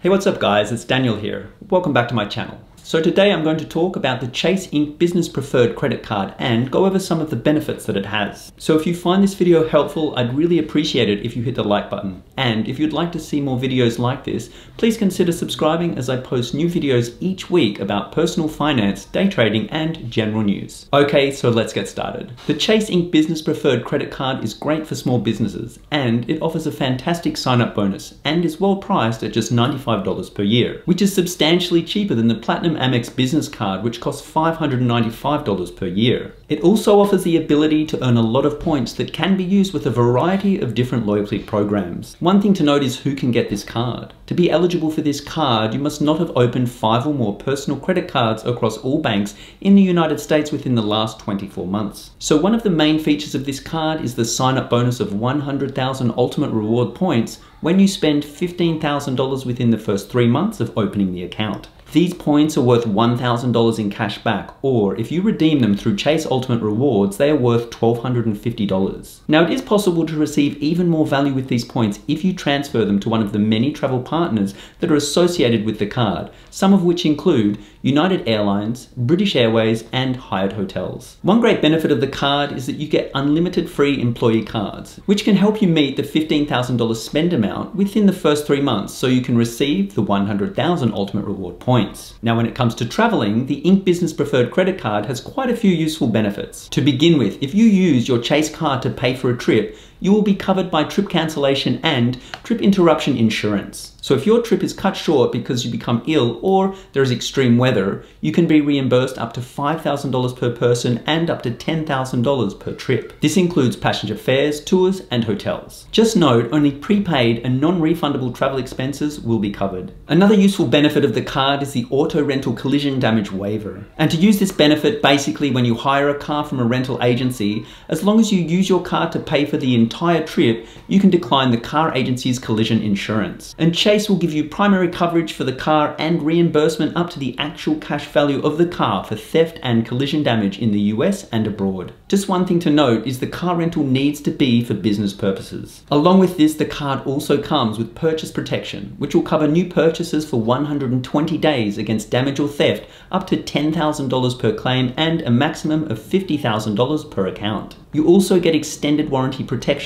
Hey, what's up guys? It's Daniel here. Welcome back to my channel. So today I'm going to talk about the Chase Ink Business Preferred Credit Card and go over some of the benefits that it has. So if you find this video helpful, I'd really appreciate it if you hit the like button. And if you'd like to see more videos like this, please consider subscribing as I post new videos each week about personal finance, day trading, and general news. Okay, so let's get started. The Chase Ink Business Preferred Credit Card is great for small businesses and it offers a fantastic sign-up bonus and is well priced at just $95 per year, which is substantially cheaper than the Platinum Amex Business Card, which costs $595 per year. It also offers the ability to earn a lot of points that can be used with a variety of different loyalty programs. One thing to note is who can get this card. To be eligible for this card, you must not have opened five or more personal credit cards across all banks in the United States within the last 24 months. So one of the main features of this card is the sign-up bonus of 100,000 ultimate reward points when you spend $15,000 within the first three months of opening the account. These points are worth $1,000 in cash back, or if you redeem them through Chase Ultimate Rewards, they are worth $1,250. Now, it is possible to receive even more value with these points if you transfer them to one of the many travel partners that are associated with the card, some of which include United Airlines, British Airways, and Hyatt Hotels. One great benefit of the card is that you get unlimited free employee cards, which can help you meet the $15,000 spend amount within the first three months so you can receive the 100,000 Ultimate Reward points points. Now when it comes to traveling, the Ink Business Preferred Credit Card has quite a few useful benefits. To begin with, if you use your Chase card to pay for a trip, you will be covered by trip cancellation and trip interruption insurance. So if your trip is cut short because you become ill or there is extreme weather, you can be reimbursed up to $5,000 per person and up to $10,000 per trip. This includes passenger fares, tours, and hotels. Just note, only prepaid and non-refundable travel expenses will be covered. Another useful benefit of the card is the auto rental collision damage waiver. And to use this benefit, basically when you hire a car from a rental agency, as long as you use your car to pay for the entire trip, you can decline the car agency's collision insurance. And Chase will give you primary coverage for the car and reimbursement up to the actual cash value of the car for theft and collision damage in the US and abroad. Just one thing to note is the car rental needs to be for business purposes. Along with this, the card also comes with purchase protection, which will cover new purchases for 120 days against damage or theft up to $10,000 per claim and a maximum of $50,000 per account. You also get extended warranty protection,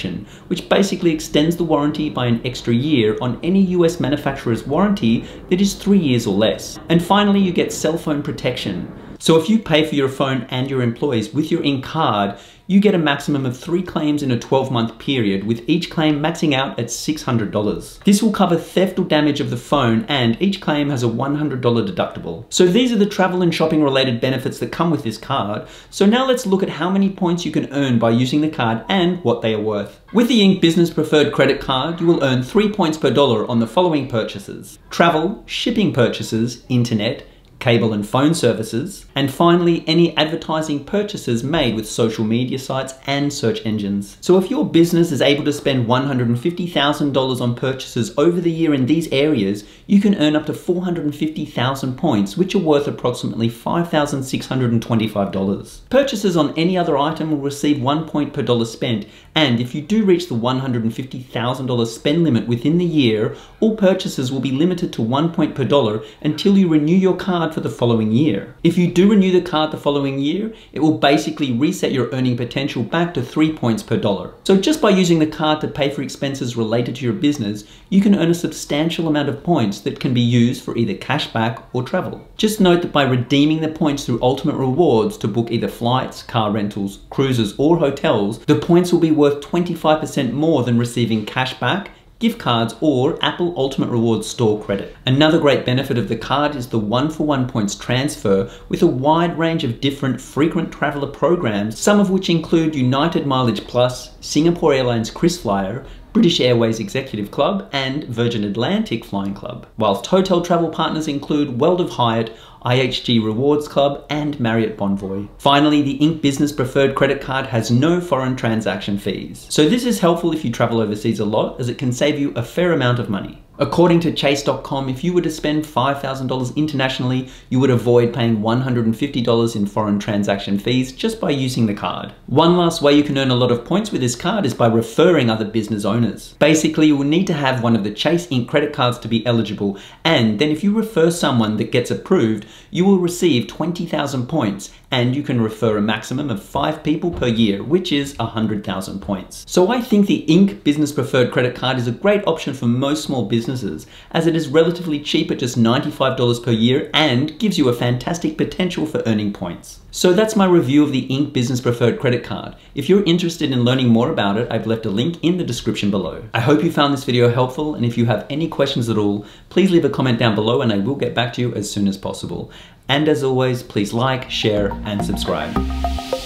which basically extends the warranty by an extra year on any US manufacturer's warranty that is three years or less. And finally, you get cell phone protection. So if you pay for your phone and your employees with your Ink card, you get a maximum of three claims in a 12 month period, with each claim maxing out at $600. This will cover theft or damage of the phone, and each claim has a $100 deductible. So these are the travel and shopping related benefits that come with this card. So now let's look at how many points you can earn by using the card and what they are worth. With the Ink Business Preferred Credit Card, you will earn 3 points per dollar on the following purchases. Travel, shipping purchases, internet, cable and phone services, and finally, any advertising purchases made with social media sites and search engines. So if your business is able to spend $150,000 on purchases over the year in these areas, you can earn up to 450,000 points, which are worth approximately $5,625. Purchases on any other item will receive one point per dollar spent, and if you do reach the $150,000 spend limit within the year, all purchases will be limited to one point per dollar until you renew your card for the following year. If you do renew the card the following year, it will basically reset your earning potential back to 3 points per dollar. So just by using the card to pay for expenses related to your business, you can earn a substantial amount of points that can be used for either cashback or travel. Just note that by redeeming the points through Ultimate Rewards to book either flights, car rentals, cruises, or hotels, the points will be worth 25% more than receiving cashback gift cards, or Apple Ultimate Rewards store credit. Another great benefit of the card is the one for one points transfer with a wide range of different frequent traveler programs, some of which include United Mileage Plus, Singapore Airlines KrisFlyer, British Airways Executive Club, and Virgin Atlantic Flying Club, whilst hotel travel partners include World of Hyatt, IHG Rewards Club, and Marriott Bonvoy. Finally, the Ink Business Preferred Credit Card has no foreign transaction fees. So this is helpful if you travel overseas a lot as it can save you a fair amount of money. According to Chase.com, if you were to spend $5,000 internationally, you would avoid paying $150 in foreign transaction fees just by using the card. One last way you can earn a lot of points with this card is by referring other business owners. Basically, you will need to have one of the Chase Ink credit cards to be eligible, and then if you refer someone that gets approved, you will receive 20,000 points and you can refer a maximum of five people per year, which is 100,000 points. So I think the Ink Business Preferred Credit Card is a great option for most small businesses, as it is relatively cheap at just $95 per year and gives you a fantastic potential for earning points. So that's my review of the Ink Business Preferred Credit Card. If you're interested in learning more about it, I've left a link in the description below. I hope you found this video helpful, and if you have any questions at all, please leave a comment down below and I will get back to you as soon as possible. And as always, please like, share, and subscribe.